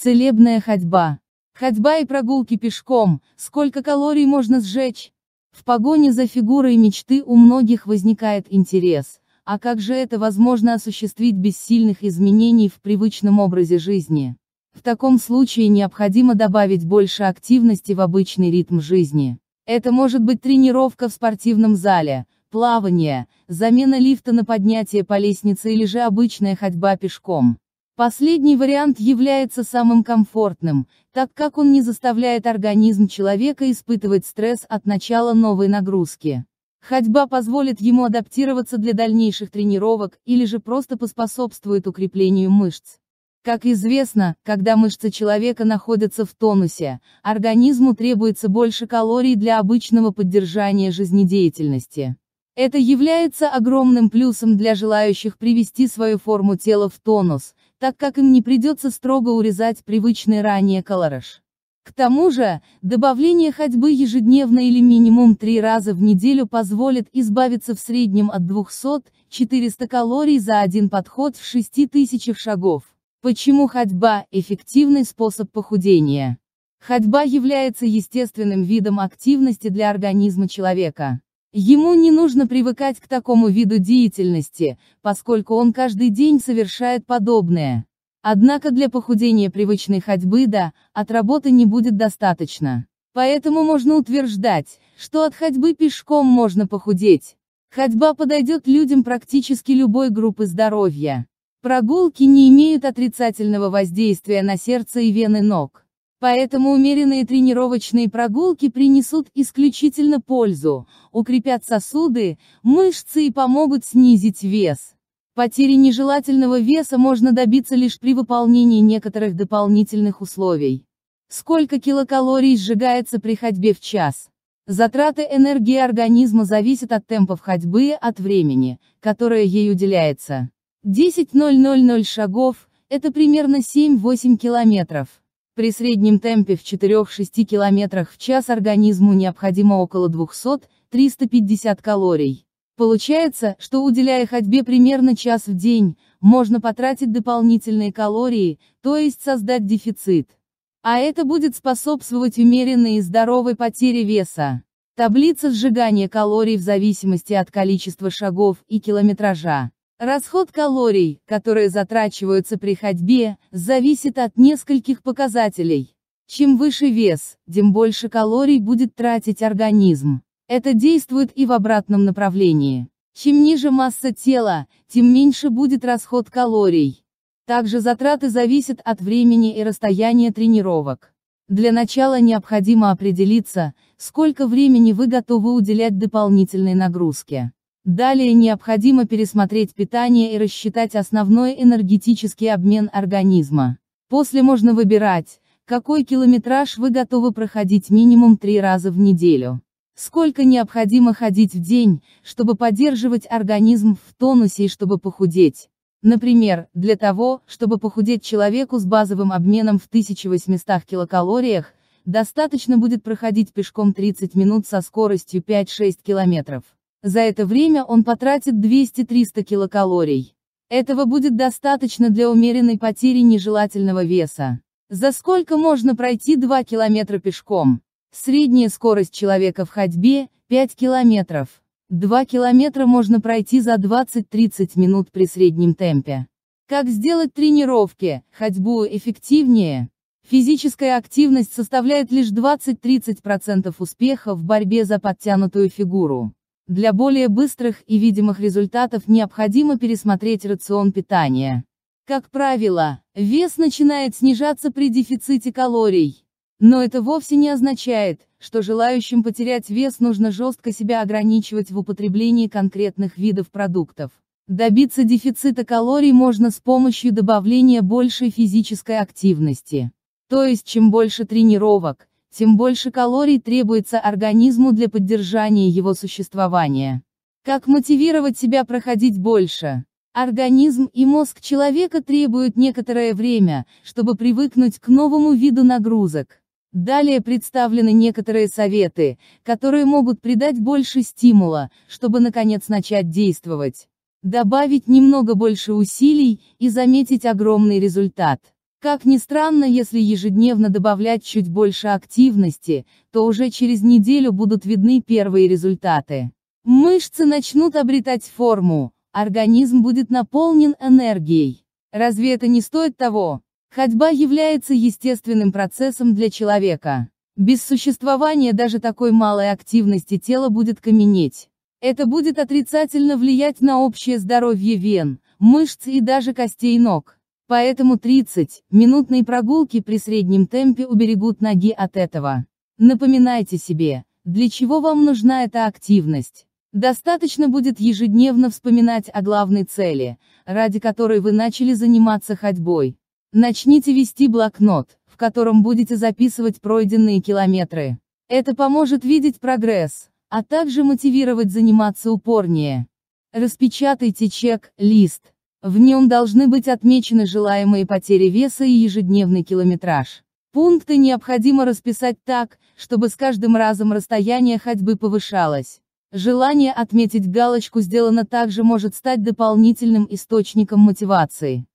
Целебная ходьба. Ходьба и прогулки пешком, сколько калорий можно сжечь? В погоне за фигурой мечты у многих возникает интерес, а как же это возможно осуществить без сильных изменений в привычном образе жизни? В таком случае необходимо добавить больше активности в обычный ритм жизни. Это может быть тренировка в спортивном зале, плавание, замена лифта на поднятие по лестнице или же обычная ходьба пешком. Последний вариант является самым комфортным, так как он не заставляет организм человека испытывать стресс от начала новой нагрузки. Ходьба позволит ему адаптироваться для дальнейших тренировок или же просто поспособствует укреплению мышц. Как известно, когда мышцы человека находятся в тонусе, организму требуется больше калорий для обычного поддержания жизнедеятельности. Это является огромным плюсом для желающих привести свою форму тела в тонус, так как им не придется строго урезать привычный ранее колораж. К тому же, добавление ходьбы ежедневно или минимум три раза в неделю позволит избавиться в среднем от 200-400 калорий за один подход в 6000 шагов. Почему ходьба – эффективный способ похудения? Ходьба является естественным видом активности для организма человека. Ему не нужно привыкать к такому виду деятельности, поскольку он каждый день совершает подобное. Однако для похудения привычной ходьбы да, от работы не будет достаточно. Поэтому можно утверждать, что от ходьбы пешком можно похудеть. Ходьба подойдет людям практически любой группы здоровья. Прогулки не имеют отрицательного воздействия на сердце и вены ног. Поэтому умеренные тренировочные прогулки принесут исключительно пользу, укрепят сосуды, мышцы и помогут снизить вес. Потери нежелательного веса можно добиться лишь при выполнении некоторых дополнительных условий. Сколько килокалорий сжигается при ходьбе в час? Затраты энергии организма зависят от темпов ходьбы, от времени, которое ей уделяется. 10.000 шагов – это примерно 7-8 километров. При среднем темпе в 4-6 км в час организму необходимо около 200-350 калорий. Получается, что уделяя ходьбе примерно час в день, можно потратить дополнительные калории, то есть создать дефицит. А это будет способствовать умеренной и здоровой потере веса. Таблица сжигания калорий в зависимости от количества шагов и километража. Расход калорий, которые затрачиваются при ходьбе, зависит от нескольких показателей. Чем выше вес, тем больше калорий будет тратить организм. Это действует и в обратном направлении. Чем ниже масса тела, тем меньше будет расход калорий. Также затраты зависят от времени и расстояния тренировок. Для начала необходимо определиться, сколько времени вы готовы уделять дополнительной нагрузке. Далее необходимо пересмотреть питание и рассчитать основной энергетический обмен организма. После можно выбирать, какой километраж вы готовы проходить минимум три раза в неделю. Сколько необходимо ходить в день, чтобы поддерживать организм в тонусе и чтобы похудеть. Например, для того, чтобы похудеть человеку с базовым обменом в 1800 килокалориях, достаточно будет проходить пешком 30 минут со скоростью 5-6 километров. За это время он потратит 200-300 килокалорий. Этого будет достаточно для умеренной потери нежелательного веса. За сколько можно пройти 2 километра пешком? Средняя скорость человека в ходьбе – 5 километров. 2 километра можно пройти за 20-30 минут при среднем темпе. Как сделать тренировки, ходьбу эффективнее? Физическая активность составляет лишь 20-30% успеха в борьбе за подтянутую фигуру. Для более быстрых и видимых результатов необходимо пересмотреть рацион питания. Как правило, вес начинает снижаться при дефиците калорий. Но это вовсе не означает, что желающим потерять вес нужно жестко себя ограничивать в употреблении конкретных видов продуктов. Добиться дефицита калорий можно с помощью добавления большей физической активности. То есть чем больше тренировок, тем больше калорий требуется организму для поддержания его существования. Как мотивировать себя проходить больше? Организм и мозг человека требуют некоторое время, чтобы привыкнуть к новому виду нагрузок. Далее представлены некоторые советы, которые могут придать больше стимула, чтобы наконец начать действовать. Добавить немного больше усилий и заметить огромный результат. Как ни странно, если ежедневно добавлять чуть больше активности, то уже через неделю будут видны первые результаты. Мышцы начнут обретать форму, организм будет наполнен энергией. Разве это не стоит того? Ходьба является естественным процессом для человека. Без существования даже такой малой активности тело будет каменеть. Это будет отрицательно влиять на общее здоровье вен, мышц и даже костей ног. Поэтому 30-минутные прогулки при среднем темпе уберегут ноги от этого. Напоминайте себе, для чего вам нужна эта активность. Достаточно будет ежедневно вспоминать о главной цели, ради которой вы начали заниматься ходьбой. Начните вести блокнот, в котором будете записывать пройденные километры. Это поможет видеть прогресс, а также мотивировать заниматься упорнее. Распечатайте чек, лист. В нем должны быть отмечены желаемые потери веса и ежедневный километраж. Пункты необходимо расписать так, чтобы с каждым разом расстояние ходьбы повышалось. Желание отметить галочку «Сделано» также может стать дополнительным источником мотивации.